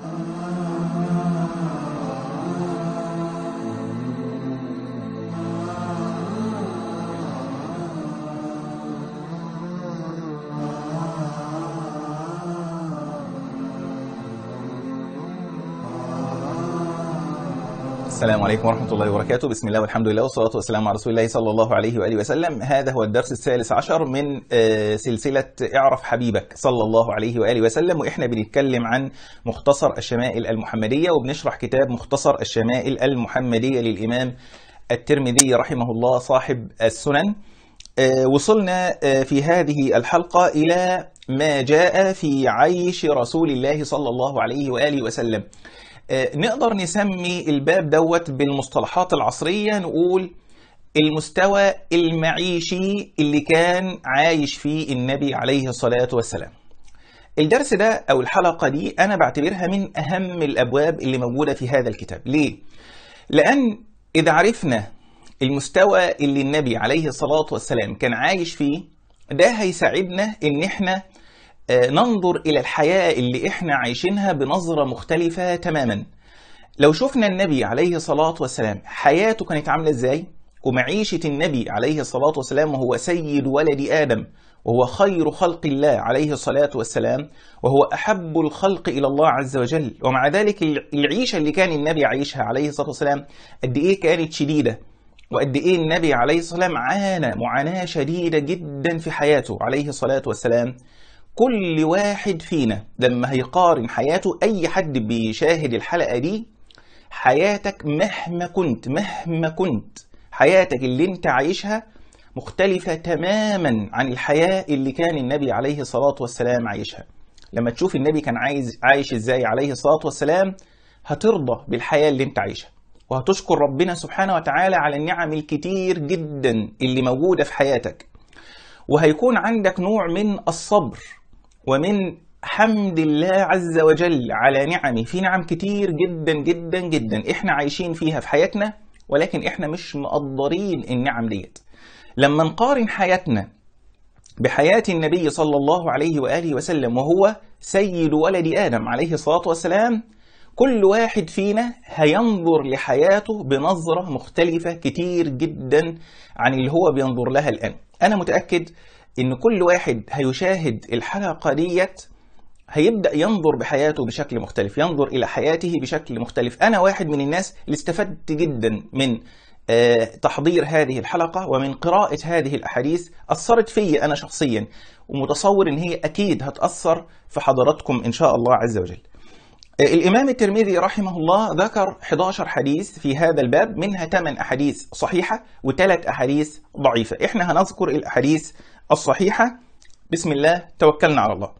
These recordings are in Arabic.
Amen. السلام عليكم ورحمة الله وبركاته. بسم الله والحمد لله والصلاة والسلام على رسول الله صلى الله عليه وآله وسلم. هذا هو الدرس الثالث عشر من آه، سلسلة اعرف حبيبك صلى الله عليه وآله وسلم. وإحنا بنتكلم عن مختصر الشمائل المحمدية وبنشرح كتاب مختصر الشمائل المحمدية للإمام الترمذي رحمه الله صاحب السنن. آه، وصلنا آه، في هذه الحلقة إلى ما جاء في عيش رسول الله صلى الله عليه وآله وسلم. نقدر نسمي الباب دوت بالمصطلحات العصرية نقول المستوى المعيشي اللي كان عايش فيه النبي عليه الصلاة والسلام الدرس ده أو الحلقة دي أنا بعتبرها من أهم الأبواب اللي موجودة في هذا الكتاب ليه؟ لأن إذا عرفنا المستوى اللي النبي عليه الصلاة والسلام كان عايش فيه ده هيساعدنا إن إحنا آه، ننظر إلى الحياة اللي إحنا عايشينها بنظرة مختلفة تماما. لو شفنا النبي عليه الصلاة والسلام حياته كانت عاملة إزاي؟ ومعيشة النبي عليه الصلاة والسلام وهو سيد ولد آدم وهو خير خلق الله عليه الصلاة والسلام وهو أحب الخلق إلى الله عز وجل. ومع ذلك العيشة اللي كان النبي عايشها عليه الصلاة والسلام قد إيه كانت شديدة؟ وقد إيه النبي عليه الصلاة والسلام عانى معاناة شديدة جدا في حياته عليه الصلاة والسلام؟ كل واحد فينا لما هيقارن حياته أي حد بيشاهد الحلقة دي حياتك مهما كنت مهما كنت حياتك اللي أنت عايشها مختلفة تماما عن الحياة اللي كان النبي عليه الصلاة والسلام عايشها. لما تشوف النبي كان عايز عايش إزاي عليه الصلاة والسلام هترضى بالحياة اللي أنت عايشها. وهتشكر ربنا سبحانه وتعالى على النعم الكتير جدا اللي موجودة في حياتك. وهيكون عندك نوع من الصبر. ومن حمد الله عز وجل على نعمه في نعم كتير جدا جدا جدا. إحنا عايشين فيها في حياتنا ولكن إحنا مش مقدرين النعم ديت. لما نقارن حياتنا بحياة النبي صلى الله عليه وآله وسلم وهو سيد ولد آدم عليه الصلاة والسلام كل واحد فينا هينظر لحياته بنظرة مختلفة كتير جدا عن اللي هو بينظر لها الآن. أنا متأكد إن كل واحد هيشاهد الحلقة ديت هيبدأ ينظر بحياته بشكل مختلف ينظر إلى حياته بشكل مختلف. أنا واحد من الناس اللي استفدت جدا من آه، تحضير هذه الحلقة ومن قراءة هذه الأحاديث. أثرت في أنا شخصيا ومتصور إن هي أكيد هتأثر في حضراتكم إن شاء الله عز وجل. آه، الإمام الترمذي رحمه الله ذكر 11 حديث في هذا الباب منها 8 أحاديث صحيحة وثلاث أحاديث ضعيفة. إحنا هنذكر الأحاديث الصحيحة. بسم الله. توكلنا على الله.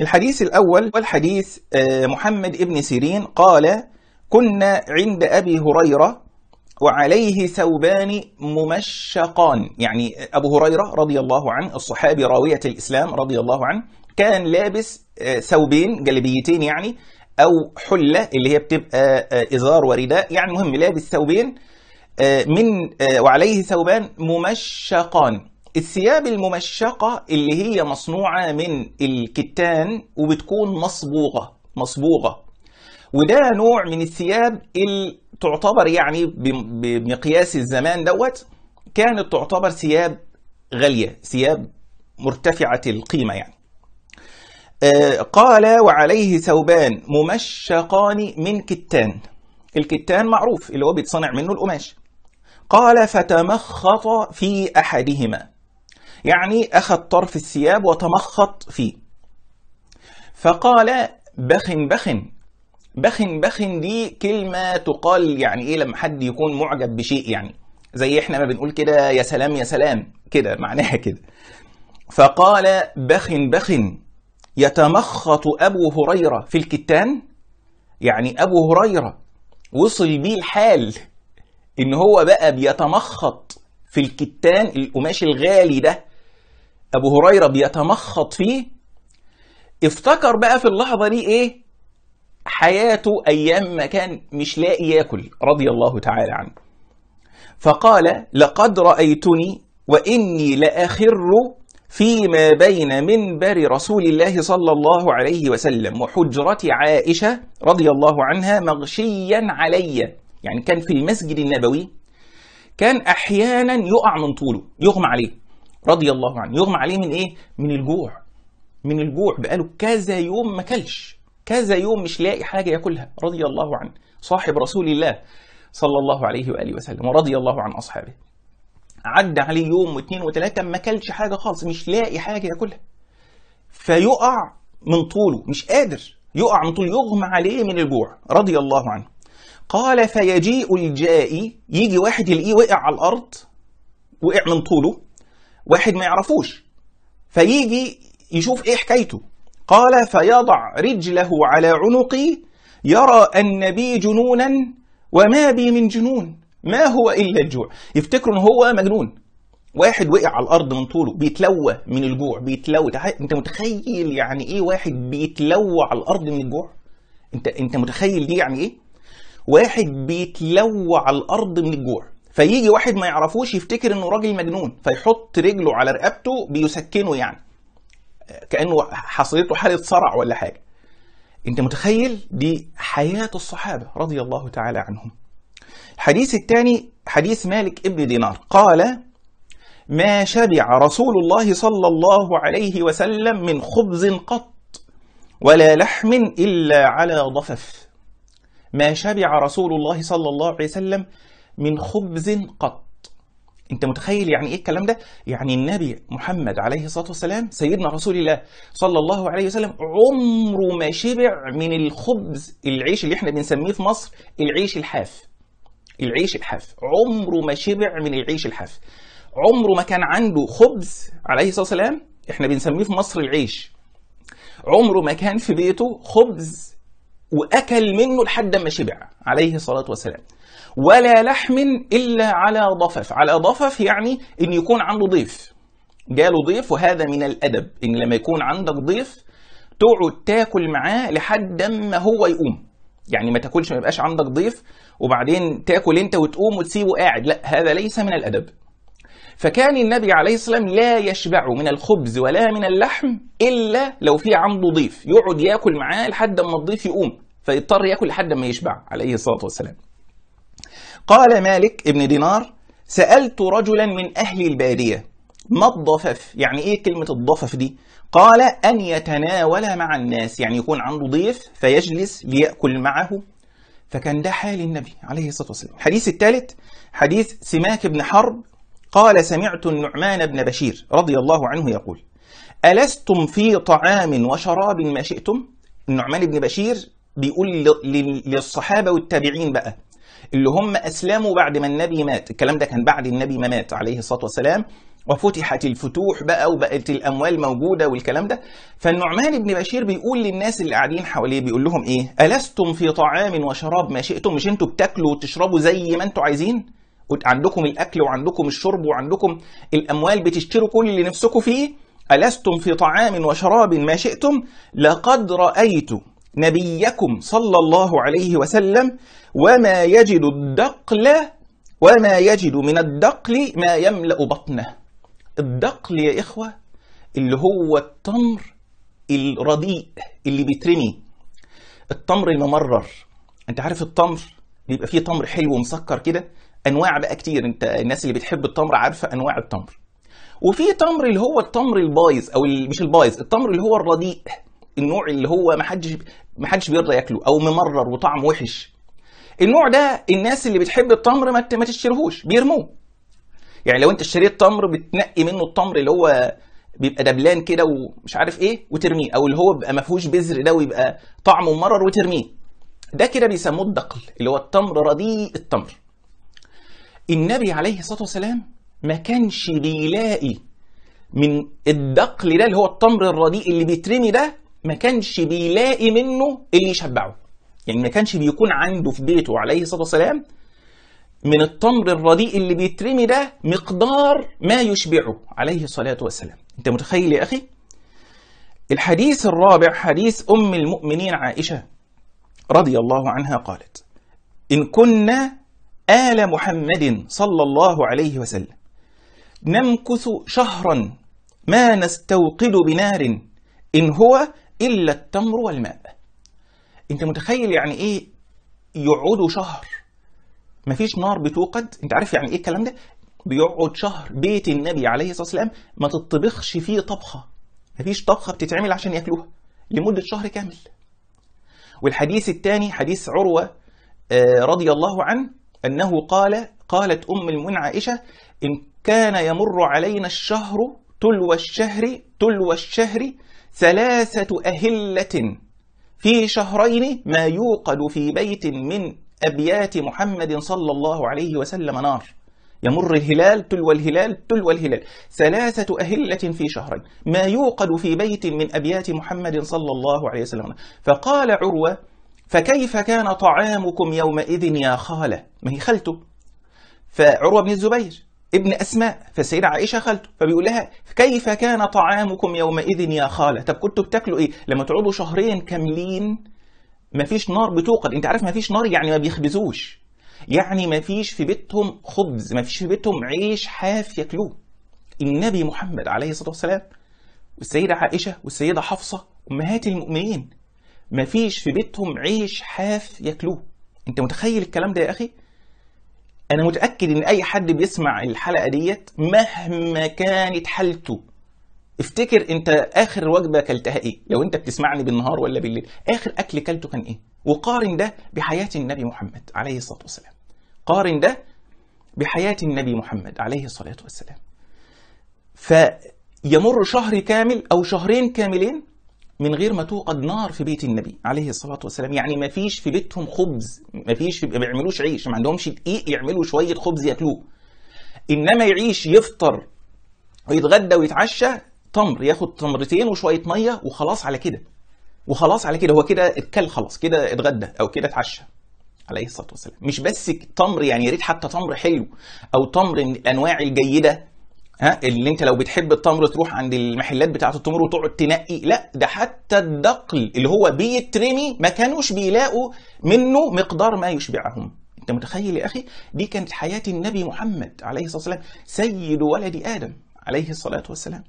الحديث الأول والحديث آه، محمد ابن سيرين قال كنا عند أبي هريرة وعليه ثوبان ممشقان. يعني أبو هريرة رضي الله عنه الصحابي راوية الإسلام رضي الله عنه كان لابس آه، ثوبين جلبيتين يعني أو حلة اللي هي بتبقى آه، إزار ورداء. يعني المهم لابس ثوبين من وعليه ثوبان ممشقان. الثياب الممشقة اللي هي مصنوعة من الكتان وبتكون مصبوغة مصبوغة. وده نوع من الثياب اللي تعتبر يعني بم- بمقياس الزمان دوت كانت تعتبر ثياب غالية ثياب مرتفعة القيمة يعني. آه، قال وعليه ثوبان ممشقان من كتان. الكتان معروف اللي هو بيتصنع منه القماش. قال فتمخط في أحدهما. يعني أخذ طرف الثياب وتمخط فيه. فقال بخن بخن بخن بخن دي كلمة تقال يعني إيه لما حد يكون معجب بشيء يعني. زي إحنا ما بنقول كده يا سلام يا سلام كده معناها كده. فقال بخن بخن يتمخط أبو هريرة في الكتان. يعني أبو هريرة وصل بيه الحال إن هو بقى بيتمخط في الكتان القماش الغالي ده. أبو هريرة بيتمخط فيه. افتكر بقى في اللحظة دي إيه؟ حياته أيام ما كان مش لاقي ياكل رضي الله تعالى عنه. فقال لقد رأيتني وإني لأخر فيما بين منبر رسول الله صلى الله عليه وسلم وحجرة عائشة رضي الله عنها مغشيا علي. يعني كان في المسجد النبوي كان أحيانا يقع من طوله يغمى عليه. رضي الله عنه. يغمى عليه من إيه؟ من الجوع. من الجوع. بقاله كذا يوم ما كلش. كذا يوم مش لاقي حاجة ياكلها. رضي الله عنه. صاحب رسول الله صلى الله عليه وآله وسلم ورضي الله عن أصحابه. عدى عليه يوم واثنين وثلاثة ما كلش حاجة خالص. مش لاقي حاجة ياكلها. فيقع من طوله. مش قادر. يقع من طوله. يغمى عليه من الجوع. رضي الله عنه. قال فيجيء الجائي. يجي واحد يلاقيه وقع على الأرض. وقع من طوله. واحد ما يعرفوش. فيجي يشوف إيه حكايته. قال فيضع رجله على عنقي يرى أن بي جنونا وما بي من جنون. ما هو إلا الجوع. يفتكروا أن هو مجنون. واحد وقع على الأرض من طوله بيتلوى من الجوع بيتلوى. أنت متخيل يعني إيه واحد بيتلوى على الأرض من الجوع؟ أنت أنت متخيل دي يعني إيه؟ واحد بيتلوى على الأرض من الجوع. فيجي واحد ما يعرفوش يفتكر إنه راجل مجنون فيحط رجله على رقبته بيسكنه يعني. كأنه حصلته حالة صرع ولا حاجة. أنت متخيل؟ دي حياة الصحابة رضي الله تعالى عنهم. الحديث الثاني حديث مالك ابن دينار. قال ما شبع رسول الله صلى الله عليه وسلم من خبز قط ولا لحم إلا على ضفف. ما شبع رسول الله صلى الله عليه وسلم من خبز قط. انت متخيل يعني إيه الكلام ده؟ يعني النبي محمد عليه الصلاة والسلام سيدنا رسول الله صلى الله عليه وسلم عمره ما شبع من الخبز العيش اللي إحنا بنسميه في مصر العيش الحاف. العيش الحاف. عمره ما شبع من العيش الحاف. عمره ما كان عنده خبز عليه الصلاة والسلام إحنا بنسميه في مصر العيش. عمره ما كان في بيته خبز وأكل منه لحد ما شبع عليه الصلاة والسلام. ولا لحم إلا على ضفف. على ضفف يعني إن يكون عنده ضيف. جاله ضيف وهذا من الأدب إن لما يكون عندك ضيف تقعد تاكل معاه لحد ما هو يقوم. يعني ما تاكلش ما يبقاش عندك ضيف وبعدين تاكل أنت وتقوم وتسيبه قاعد. لا هذا ليس من الأدب. فكان النبي عليه والسلام لا يشبع من الخبز ولا من اللحم إلا لو في عنده ضيف. يقعد ياكل معاه لحد ما الضيف يقوم فيضطر ياكل لحد ما يشبع عليه الصلاة والسلام. قال مالك ابن دينار سألت رجلا من أهل البادية ما الضفف؟ يعني إيه كلمة الضفف دي؟ قال أن يتناول مع الناس يعني يكون عنده ضيف فيجلس ليأكل معه. فكان ده حال النبي عليه الصلاة والسلام. الحديث الثالث حديث سماك بن حرب قال سمعت النعمان بن بشير رضي الله عنه يقول ألستم في طعام وشراب ما شئتم؟ النعمان بن بشير بيقول للصحابة والتابعين بقى اللي هم أسلموا بعد ما النبي مات. الكلام ده كان بعد النبي ما مات عليه الصلاة والسلام. وفتحت الفتوح بقى وبقت الأموال موجودة والكلام ده. فالنعمان بن بشير بيقول للناس اللي قاعدين حواليه بيقول لهم إيه؟ ألستم في طعام وشراب ما شئتم مش أنتوا بتاكلوا وتشربوا زي ما أنتوا عايزين؟ عندكم الأكل وعندكم الشرب وعندكم الأموال بتشتروا كل اللي نفسكم فيه؟ ألستم في طعام وشراب ما شئتم؟ لقد رأيت نبيكم صلى الله عليه وسلم وما يجد الدقل وما يجد من الدقل ما يملأ بطنه. الدقل يا إخوة اللي هو التمر الرديء اللي بيترمي. التمر الممرر. أنت عارف التمر؟ بيبقى فيه تمر حلو ومسكر كده. أنواع بقى كتير. أنت الناس اللي بتحب التمر عارفة أنواع التمر. وفي تمر اللي هو التمر البايظ أو مش البايظ التمر اللي هو الرديء. النوع اللي هو ما حدش ما حدش بيرضى ياكله أو ممرر وطعم وحش. النوع ده الناس اللي بتحب التمر ما تشتريهوش بيرموه. يعني لو انت اشتريت تمر بتنقي منه التمر اللي هو بيبقى دبلان كده ومش عارف إيه وترميه أو اللي هو بيبقى ما فيهوش بذر ده ويبقى طعمه ممرر وترميه. ده كده بيسموه الدقل اللي هو التمر رديء التمر. النبي عليه الصلاة والسلام ما كانش بيلاقي من الدقل ده اللي هو التمر الرديء اللي بيترمي ده ما كانش بيلاقي منه اللي يشبعه. يعني ما كانش بيكون عنده في بيته عليه الصلاة والسلام من التمر الرديء اللي بيترمي ده مقدار ما يشبعه عليه الصلاة والسلام. انت متخيل يا أخي؟ الحديث الرابع حديث أم المؤمنين عائشة رضي الله عنها قالت إن كنا آل محمد صلى الله عليه وسلم نمكث شهرا ما نستوقد بنار إن هو إلا التمر والماء. أنت متخيل يعني إيه يقعدوا شهر؟ مفيش نار بتوقد؟ أنت عارف يعني إيه الكلام ده؟ بيقعد شهر. بيت النبي عليه الصلاة والسلام ما تطبخش فيه طبخة. مفيش طبخة بتتعمل عشان ياكلوها. لمدة شهر كامل. والحديث الثاني حديث عروة رضي الله عنه أنه قال قالت أم المؤمنين عائشة إن كان يمر علينا الشهر تلو الشهر تلو الشهر ثلاثة أهلة في شهرين ما يوقد في بيت من أبيات محمد صلى الله عليه وسلم نار. يمر الهلال تلو الهلال تلو الهلال. ثلاثة أهلة في شهرين. ما يوقد في بيت من أبيات محمد صلى الله عليه وسلم فقال عروة فكيف كان طعامكم يومئذ يا خالة؟ ما هي خالته. فعروة بن الزبير ابن أسماء فالسيدة عائشة خالته فبيقول لها كيف كان طعامكم يومئذ يا خالة؟ طب كنتوا بتاكلوا إيه؟ لما تقعدوا شهرين كاملين مفيش نار بتوقد. أنت عارف مفيش نار يعني ما بيخبزوش. يعني مفيش في بيتهم خبز مفيش في بيتهم عيش حاف ياكلوه النبي محمد عليه الصلاة والسلام والسيدة عائشة والسيدة حفصة أمهات المؤمنين مفيش في بيتهم عيش حاف ياكلوه أنت متخيل الكلام ده يا أخي؟ أنا متأكد إن أي حد بيسمع الحلقة ديت مهما كانت حالته افتكر أنت آخر وجبة أكلتها إيه؟ لو أنت بتسمعني بالنهار ولا بالليل آخر أكل كلته كان إيه؟ وقارن ده بحياة النبي محمد عليه الصلاة والسلام. قارن ده بحياة النبي محمد عليه الصلاة والسلام. فيمر شهر كامل أو شهرين كاملين من غير ما توقد نار في بيت النبي عليه الصلاة والسلام. يعني ما فيش في بيتهم خبز ما فيش ما بيعملوش عيش ما عندهمش دقيق يعملوا شوية خبز ياكلوه. إنما يعيش يفطر ويتغدى ويتعشى تمر ياخد تمرتين وشوية مية وخلاص على كده. وخلاص على كده هو كده اتكل خلاص كده اتغدى أو كده اتعشى عليه الصلاة والسلام. مش بس تمر يعني يا ريت حتى تمر حلو أو تمر من الانواع الجيدة. ها اللي انت لو بتحب التمر تروح عند المحلات بتاعه التمر وتقعد تنقي. لا ده حتى الدقل اللي هو بيترمي ما كانوش بيلاقوا منه مقدار ما يشبعهم. انت متخيل يا أخي؟ دي كانت حياة النبي محمد عليه الصلاة والسلام سيد ولد آدم عليه الصلاة والسلام.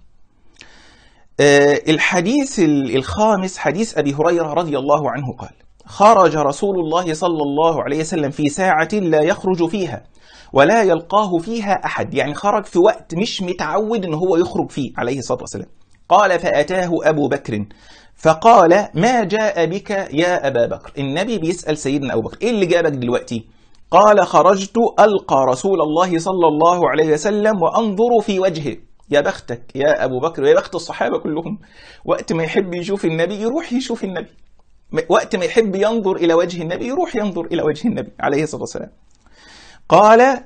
الحديث الخامس حديث أبي هريرة رضي الله عنه قال خرج رسول الله صلى الله عليه وسلم في ساعة لا يخرج فيها. ولا يلقاه فيها أحد. يعني خرج في وقت مش متعود أن هو يخرج فيه عليه الصلاة والسلام. قال فأتاه أبو بكر فقال ما جاء بك يا أبا بكر؟ النبي بيسأل سيدنا أبو بكر إيه اللي جابك دلوقتي؟ قال خرجت ألقى رسول الله صلى الله عليه وسلم وأنظر في وجهه. يا بختك يا أبو بكر ويا بخت الصحابة كلهم. وقت ما يحب يشوف النبي يروح يشوف النبي. وقت ما يحب ينظر إلى وجه النبي يروح ينظر إلى وجه النبي عليه الصلاة والسلام. قال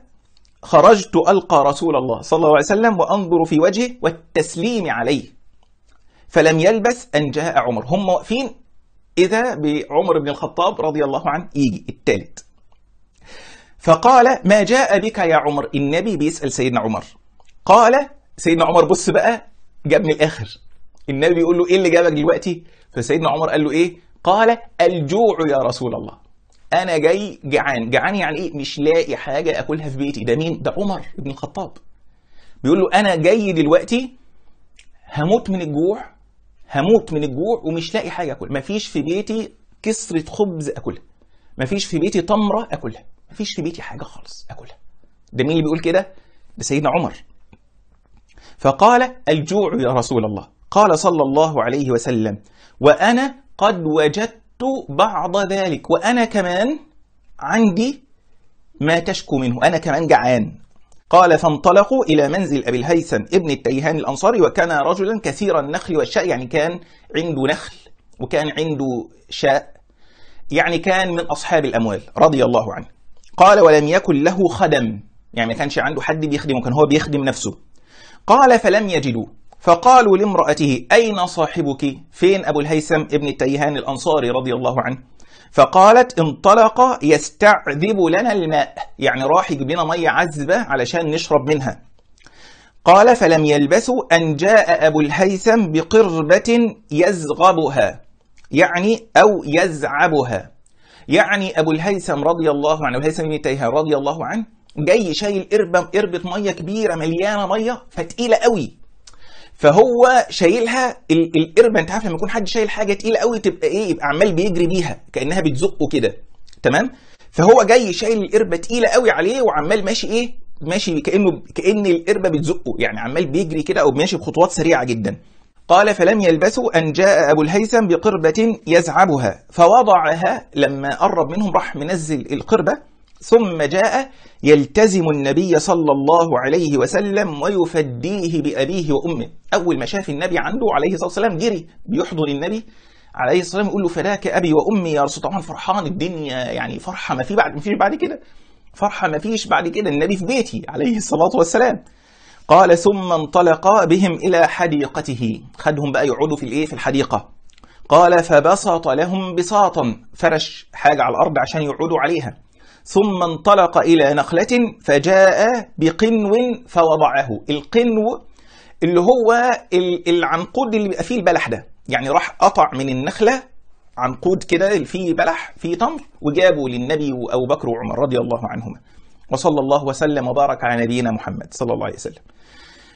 خرجت ألقى رسول الله صلى الله عليه وسلم وأنظر في وجهه والتسليم عليه. فلم يلبس أن جاء عمر. هم واقفين إذا بعمر بن الخطاب رضي الله عنه يجي الثالث فقال ما جاء بك يا عمر؟ النبي بيسأل سيدنا عمر. قال سيدنا عمر بص بقى جاب من الآخر. النبي بيقول له إيه اللي جابك دلوقتي؟ فسيدنا عمر قال له إيه؟ قال الجوع يا رسول الله. أنا جاي جعان. جعان يعني إيه؟ مش لاقي حاجة أكلها في بيتي. ده مين؟ ده عمر بن الخطاب. بيقول له أنا جاي دلوقتي هموت من الجوع هموت من الجوع ومش لاقي حاجة اكل مفيش في بيتي كسرة خبز أكلها. مفيش في بيتي تمرة أكلها. مفيش في بيتي حاجة خالص أكلها. ده مين اللي بيقول كده؟ ده سيدنا عمر. فقال الجوع يا رسول الله. قال صلى الله عليه وسلم وأنا قد وجدت بعض ذلك وأنا كمان عندي ما تشكو منه أنا كمان جعان. قال فانطلقوا إلى منزل أبي الهيثم ابن التيهان الأنصاري وكان رجلا كثير النخل والشاء يعني كان عنده نخل وكان عنده شاء يعني كان من أصحاب الأموال رضي الله عنه. قال ولم يكن له خدم. يعني ما كانش عنده حد بيخدمه كان هو بيخدم نفسه. قال فلم يجدوا. فقالوا لامرأته أين صاحبك؟ فين أبو الهيثم ابن التيهان الأنصاري رضي الله عنه؟ فقالت انطلق يستعذب لنا الماء. يعني راح يجيب لنا مية عذبة علشان نشرب منها. قال فلم يلبثوا أن جاء أبو الهيثم بقربة يزغبها. يعني أو يزعبها. يعني أبو الهيثم رضي الله عنه الهيثم بن التيهان رضي الله عنه جاي شايل قربة قربة مية كبيرة مليانة مية فتقيلة قوي. فهو شايلها ال- القربة. انت عارف لما يكون حد شايل حاجة تقيلة قوي تبقى إيه يبقى عمال بيجري بيها كأنها بتزقه كده. تمام؟ فهو جاي شايل القربة تقيلة قوي عليه وعمال ماشي إيه ماشي كأنه كأن القربة بتزقه. يعني عمال بيجري كده أو ماشي بخطوات سريعة جدا. قال فلم يلبثوا أن جاء أبو الهيثم بقربة يزعبها فوضعها لما قرب منهم راح منزل القربة. ثم جاء يلتزم النبي صلى الله عليه وسلم ويفديه بأبيه وأمه. أول ما شاف النبي عنده عليه الصلاة والسلام جري بيحضن النبي عليه الصلاة والسلام يقول له فداك أبي وأمي يا رسول طبعا فرحان الدنيا يعني فرحة ما في بعد ما فيش بعد كده. فرحة ما فيش بعد كده. النبي في بيتي عليه الصلاة والسلام. قال ثم انطلق بهم إلى حديقته. خدهم بقى يقعدوا في الإيه؟ في الحديقة. قال فبسط لهم بساطا. فرش حاجة على الأرض عشان يقعدوا عليها. ثم انطلق إلى نخلة فجاء بقنو فوضعه. القنو اللي هو ال- العنقود اللي بيبقى فيه البلح ده. يعني راح قطع من النخلة عنقود كده فيه بلح فيه تمر وجابه للنبي وأبو بكر وعمر رضي الله عنهما. وصلى الله وسلم وبارك على نبينا محمد صلى الله عليه وسلم.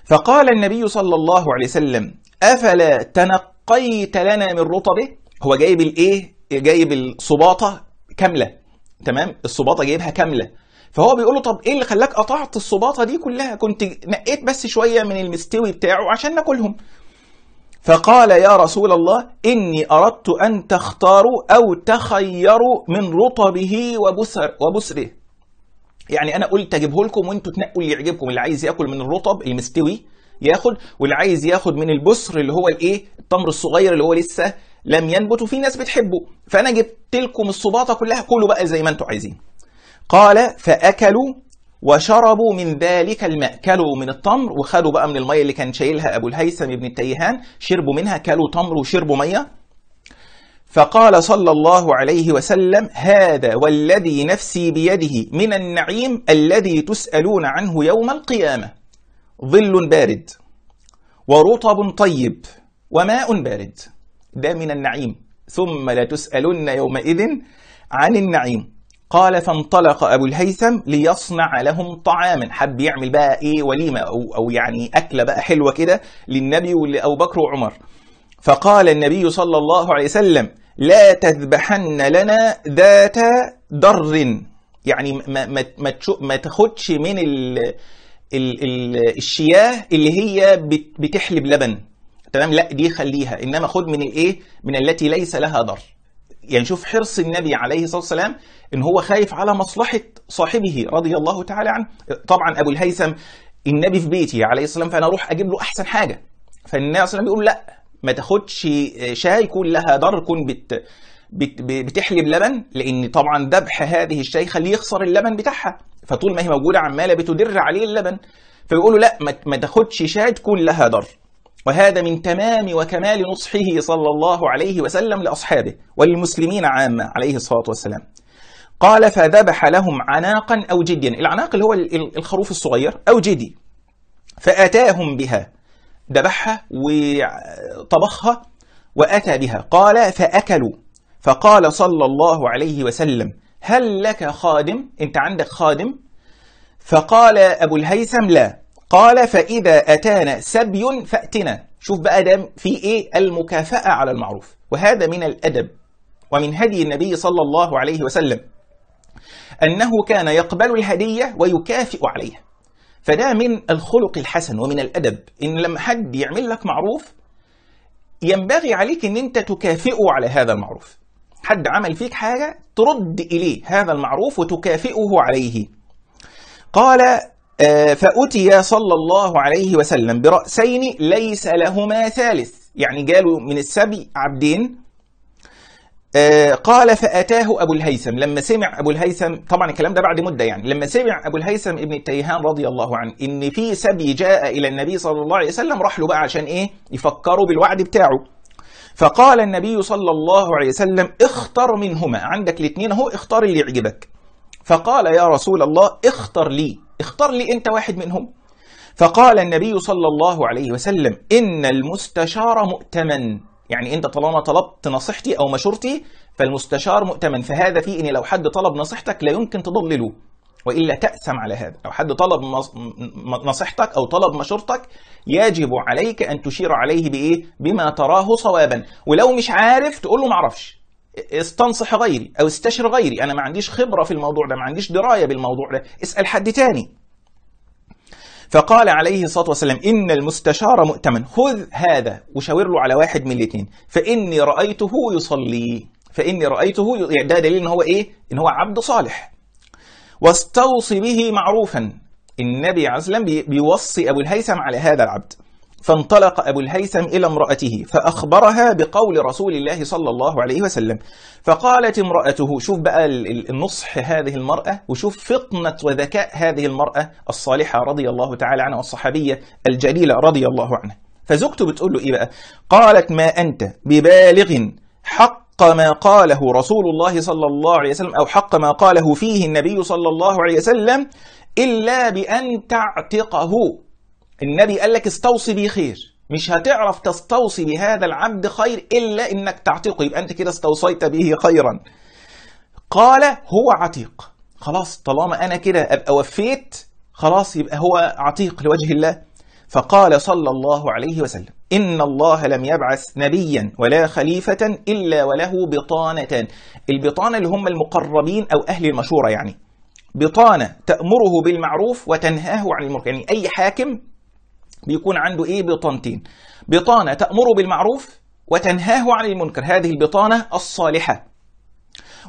فقال النبي صلى الله عليه وسلم أفلا تنقيت لنا من رطبه؟ هو جايب الايه جايب الصباطة كاملة. تمام؟ الصباطة جايبها كاملة. فهو بيقول له طب إيه اللي خلاك قطعت الصباطة دي كلها؟ كنت نقيت بس شوية من المستوي بتاعه عشان ناكلهم. فقال يا رسول الله إني أردت أن تختاروا أو تخيروا من رطبه وبسر وبسره. يعني أنا قلت أجيبه لكم وأنتوا تنقوا اللي يعجبكم. اللي عايز ياكل من الرطب المستوي ياخد واللي عايز ياخد من البسر اللي هو الإيه؟ التمر الصغير اللي هو لسه لم ينبت وفي ناس بتحبه. فأنا جبت لكم الصباطه كلها كلوا بقى زي ما أنتوا عايزين. قال فأكلوا وشربوا من ذلك الماء. كلوا من التمر وخدوا بقى من المية اللي كان شايلها أبو الهيثم بن التيهان شربوا منها كلوا تمر وشربوا مية. فقال صلى الله عليه وسلم هذا والذي نفسي بيده من النعيم الذي تسألون عنه يوم القيامة. ظل بارد ورطب طيب وماء بارد. ده من النعيم. ثم لتسألن يومئذ عن النعيم. قال فانطلق أبو الهيثم ليصنع لهم طعاما. حب يعمل بقى إيه وليمة أو, أو يعني أكلة بقى حلوة كده للنبي ولأبو بكر وعمر. فقال النبي صلى الله عليه وسلم لا تذبحن لنا ذات در يعني ما ما ما, ما تاخدش من ال ال ال الشياه اللي هي بت- بتحلب لبن. تمام؟ لا دي خليها. إنما خد من الإيه؟ من التي ليس لها ضر يعني شوف حرص النبي عليه الصلاة والسلام إن هو خايف على مصلحة صاحبه رضي الله تعالى عنه. طبعا أبو الهيثم النبي في بيتي عليه الصلاة والسلام فأنا أروح أجيب له أحسن حاجة. فالنبي عليه وسلم بيقول لا ما تاخدش شاي يكون لها ضر يكون بت بت بتحلب لبن لأن طبعا ذبح هذه الشاي يخليه يخسر اللبن بتاعها. فطول ما هي موجودة عمالة بتدر عليه اللبن. فيقولوا لا ما تاخدش شاي تكون لها ضر وهذا من تمام وكمال نصحه صلى الله عليه وسلم لأصحابه وللمسلمين عامة عليه الصلاة والسلام. قال فذبح لهم عناقا أو جديا. العناق اللي هو ال- ال- الخروف الصغير أو جدي. فأتاهم بها ذبحها وطبخها وأتى بها. قال فأكلوا. فقال صلى الله عليه وسلم هل لك خادم؟ أنت عندك خادم؟ فقال أبو الهيثم لا. قال فإذا أتانا سبي فأتنا. شوف بقى ده في إيه؟ المكافأة على المعروف. وهذا من الأدب. ومن هدي النبي صلى الله عليه وسلم أنه كان يقبل الهدية ويكافئ عليها. فده من الخلق الحسن ومن الأدب. إن لما حد يعمل لك معروف ينبغي عليك إن أنت تكافئه على هذا المعروف. حد عمل فيك حاجة ترد إليه هذا المعروف وتكافئه عليه. قال فأتي صلى الله عليه وسلم برأسين ليس لهما ثالث. يعني جاله من السبي عبدين. آه، قال فأتاه أبو الهيثم. لما سمع أبو الهيثم طبعا الكلام ده بعد مدة يعني. لما سمع أبو الهيثم ابن التيهان رضي الله عنه إن في سبي جاء إلى النبي صلى الله عليه وسلم راح له بقى عشان إيه؟ يفكروا بالوعد بتاعه. فقال النبي صلى الله عليه وسلم اختر منهما. عندك الاثنين اهو اختار اللي يعجبك. فقال يا رسول الله اختر لي. اختار لي انت واحد منهم. فقال النبي صلى الله عليه وسلم إن المستشار مؤتمن. يعني أنت طالما طلبت نصيحتي أو مشورتي فالمستشار مؤتمن. فهذا فيه إن لو حد طلب نصيحتك لا يمكن تضلله وإلا تأثم على هذا. لو حد طلب نصيحتك أو طلب مشورتك يجب عليك أن تشير عليه بإيه؟ بما تراه صوابا. ولو مش عارف تقول له ما أعرفش. استنصح غيري أو استشر غيري. أنا ما عنديش خبرة في الموضوع ده ما عنديش دراية بالموضوع ده. اسأل حد تاني. فقال عليه الصلاة والسلام إن المستشار مؤتمن. خذ هذا وشاور له على واحد من الاثنين. فإني رأيته يصلي. فإني رأيته يعني ده دليل إن هو إيه؟ إن هو عبد صالح. واستوصي به معروفا. النبي عليه الصلاه والسلام بيوصي أبو الهيثم على هذا العبد. فانطلق أبو الهيثم إلى امرأته فأخبرها بقول رسول الله صلى الله عليه وسلم. فقالت امرأته شوف بقى النصح هذه المرأة وشوف فطنة وذكاء هذه المرأة الصالحة رضي الله تعالى عنها والصحابية الجليلة رضي الله عنها. فزوجته بتقول له إيه بقى؟ قالت ما أنت ببالغ حق ما قاله رسول الله صلى الله عليه وسلم أو حق ما قاله فيه النبي صلى الله عليه وسلم إلا بأن تعتقه. النبي قال لك استوصي به خير. مش هتعرف تستوصي بهذا العبد خير إلا إنك تعتقه. يبقى أنت كده استوصيت به خيرا. قال هو عتيق. خلاص طالما أنا كده أبقى وفيت خلاص يبقى هو عتيق لوجه الله. فقال صلى الله عليه وسلم إن الله لم يبعث نبيا ولا خليفة إلا وله بطانتان. البطانة اللي هم المقربين أو أهل المشورة يعني. بطانة تأمره بالمعروف وتنهاه عن المنكر. يعني أي حاكم بيكون عنده إيه؟ بطانتين. بطانة تامره بالمعروف وتنهاه عن المنكر. هذه البطانة الصالحة.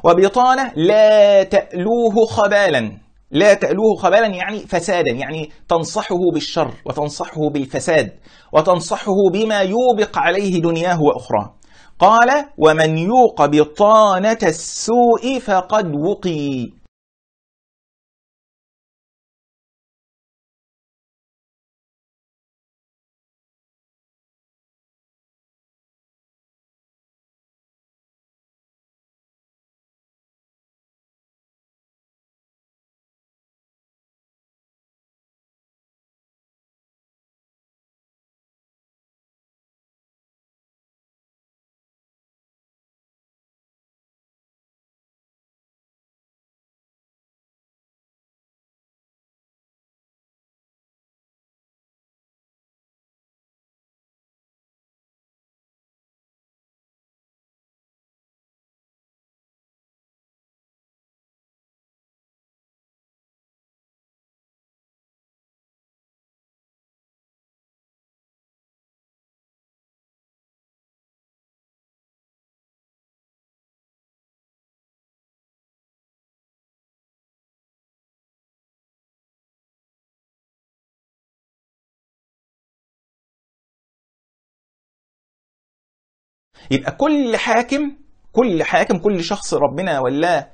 وبطانة لا تألوه خبالا. لا تألوه خبالا يعني فسادا يعني تنصحه بالشر وتنصحه بالفساد وتنصحه بما يوبق عليه دنياه وأخراه قال ومن يوق بطانة السوء فقد وقي. يبقى كل حاكم كل حاكم كل شخص ربنا ولاه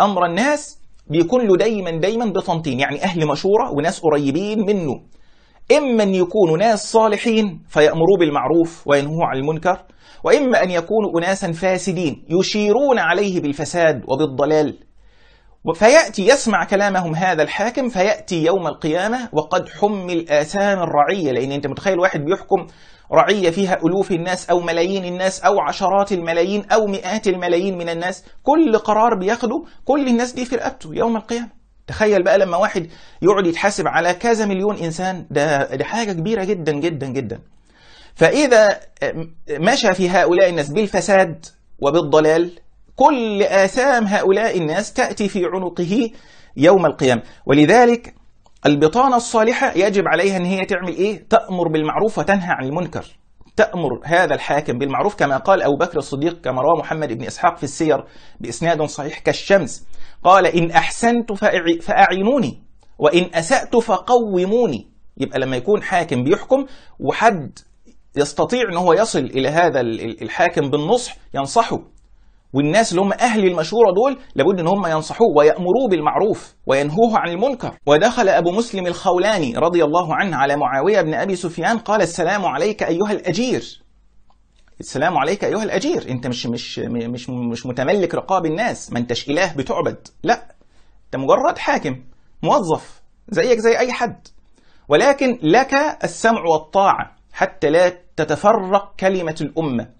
أمر الناس بيكون له دايما دايما بطنطين يعني أهل مشورة وناس قريبين منه. إما أن يكونوا ناس صالحين فيأمروا بالمعروف وينهوا عن المنكر وإما أن يكونوا اناسا فاسدين يشيرون عليه بالفساد وبالضلال. فيأتي يسمع كلامهم هذا الحاكم فيأتي يوم القيامة وقد حمل آثام الرعية. لأن أنت متخيل واحد بيحكم رعية فيها ألوف الناس أو ملايين الناس أو عشرات الملايين أو مئات الملايين من الناس. كل قرار بياخده كل الناس دي في رقبته يوم القيامة. تخيل بقى لما واحد يقعد يتحاسب على كذا مليون إنسان. ده, ده حاجة كبيرة جدا جدا جدا. فإذا مشى في هؤلاء الناس بالفساد وبالضلال كل آثام هؤلاء الناس تأتي في عنقه يوم القيامة. ولذلك البطانة الصالحة يجب عليها أن هي تعمل إيه؟ تأمر بالمعروف وتنهى عن المنكر. تأمر هذا الحاكم بالمعروف كما قال أبو بكر الصديق كما روى محمد بن إسحاق في السير بإسناد صحيح كالشمس. قال إن أحسنت فأعينوني وإن أسأت فقوموني. يبقى لما يكون حاكم بيحكم وحد يستطيع أن هو يصل إلى هذا الحاكم بالنصح ينصحه. والناس اللي هم أهل المشورة دول لابد أن هم ينصحوه ويأمروه بالمعروف وينهوه عن المنكر. ودخل أبو مسلم الخولاني رضي الله عنه على معاوية بن أبي سفيان قال السلام عليك أيها الأجير. السلام عليك أيها الأجير. أنت مش مش مش مش متملك رقاب الناس ما أنتش إله بتعبد. لا أنت مجرد حاكم موظف زيك زي أي حد. ولكن لك السمع والطاعة حتى لا تتفرق كلمة الأمة.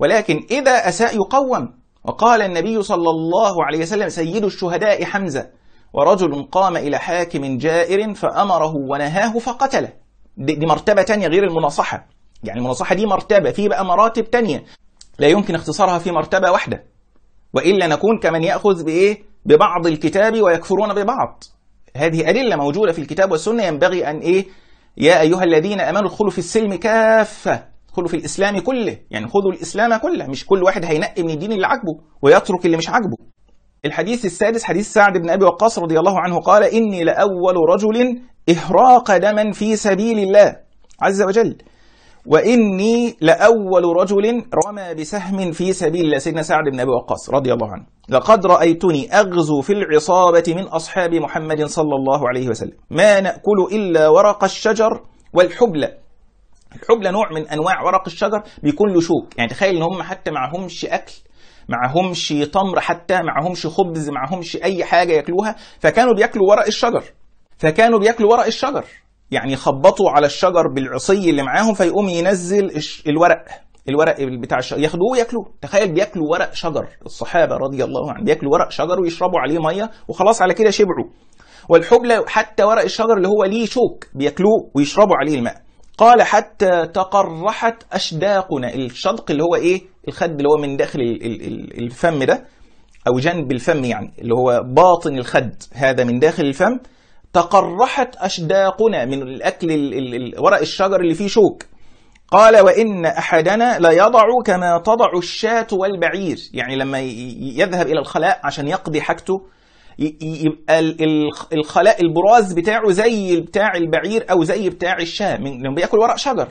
ولكن إذا أساء يقوم. وقال النبي صلى الله عليه وسلم سيد الشهداء حمزة ورجل قام إلى حاكم جائر فأمره ونهاه فقتله. دي, مرتبة تانية غير المناصحة. يعني المناصحة دي مرتبة في بقى مراتب تانية. لا يمكن اختصارها في مرتبة واحدة. وإلا نكون كمن يأخذ بإيه؟ ببعض الكتاب ويكفرون ببعض. هذه أدلة موجودة في الكتاب والسنة ينبغي أن إيه؟ يا أيها الذين أمنوا ادخلوا في السلم كافة. ادخلوا في الإسلام كله. يعني خذوا الإسلام كله. مش كل واحد هينقي من الدين اللي عاجبه ويترك اللي مش عاجبه. الحديث السادس حديث سعد بن أبي وقاص رضي الله عنه قال إني لأول رجل إهراق دما في سبيل الله عز وجل. وإني لأول رجل رمى بسهم في سبيل الله. سيدنا سعد بن أبي وقاص رضي الله عنه. لقد رأيتني أغزو في العصابة من أصحاب محمد صلى الله عليه وسلم. ما نأكل إلا ورق الشجر والحبلة الحبلة نوع من أنواع ورق الشجر بيكون له شوك. يعني تخيل إن هم حتى معهمش أكل معهمش تمر حتى معهمش خبز معهمش أي حاجة يأكلوها فكانوا بيأكلوا ورق الشجر. فكانوا بيأكلوا ورق الشجر. يعني يخبطوا على الشجر بالعصي اللي معاهم فيقوم ينزل الورق الورق بتاع الشجر ياخدوه وياكلوه. تخيل بياكلوا ورق شجر. الصحابة رضي الله عنهم بياكلوا ورق شجر ويشربوا عليه مية وخلاص على كده شبعوا. والحبلى حتى ورق الشجر اللي هو ليه شوك بياكلوه ويشربوا عليه الماء. قال حتى تقرحت أشداقنا الشدق اللي هو إيه؟ الخد اللي هو من داخل الفم ده أو جنب الفم يعني اللي هو باطن الخد هذا من داخل الفم. تقرحت أشداقنا من الأكل ورق الشجر اللي فيه شوك. قال وإن أحدنا لا يضع كما تضع الشاة والبعير. يعني لما يذهب إلى الخلاء عشان يقضي حاجته يبقى الخلاء البراز بتاعه زي بتاع البعير أو زي بتاع الشاة من بيأكل ورق شجر.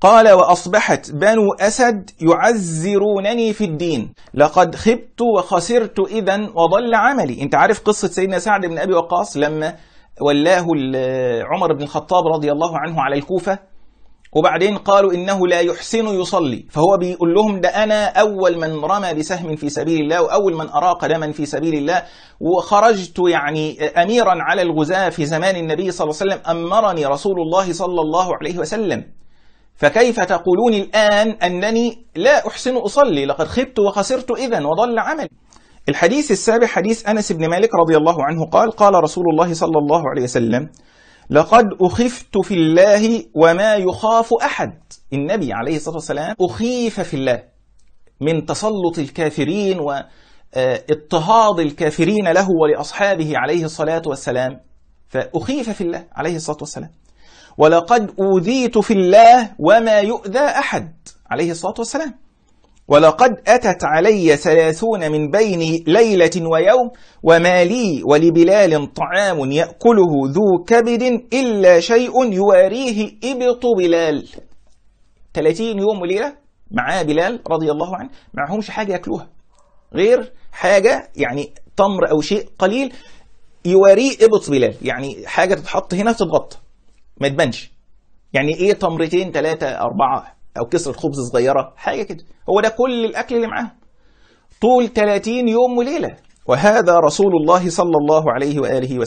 قال وأصبحت بنو أسد يعزرونني في الدين. لقد خبت وخسرت إذا وضل عملي. أنت عارف قصة سيدنا سعد بن أبي وقاص لما ولاه عمر بن الخطاب رضي الله عنه على الكوفة؟ وبعدين قالوا إنه لا يحسن يصلي. فهو بيقول لهم ده أنا أول من رمى بسهم في سبيل الله وأول من أراق دما في سبيل الله وخرجت يعني أميرا على الغزاة في زمان النبي صلى الله عليه وسلم أمرني رسول الله صلى الله عليه وسلم. فكيف تقولون الآن أنني لا أحسن أصلي؟ لقد خبت وخسرت إذا وضل عملي. الحديث السابع حديث أنس بن مالك رضي الله عنه قال قال رسول الله صلى الله عليه وسلم لقد أخفت في الله وما يخاف أحد. النبي عليه الصلاة والسلام أخيف في الله من تسلط الكافرين واضطهاد الكافرين له ولأصحابه عليه الصلاة والسلام. فأخيف في الله عليه الصلاة والسلام. ولقد أوذيت في الله وما يؤذى أحد عليه الصلاة والسلام. ولقد أتت علي ثلاثون من بين ليلة ويوم وما لي ولبلال طعام يأكله ذو كبد إلا شيء يواريه إبط بلال. 30 يوم وليلة معاه بلال رضي الله عنه معهمش حاجة يأكلوها غير حاجة يعني تمر أو شيء قليل يواريه إبط بلال. يعني حاجة تتحط هنا تتغطى ما تبانش. يعني إيه تمرتين ثلاثة أربعة؟ أو كسرة خبز صغيرة حاجة كده. هو ده كل الأكل اللي معاه طول 30 يوم وليلة. وهذا رسول الله صلى الله عليه وآله وسلم.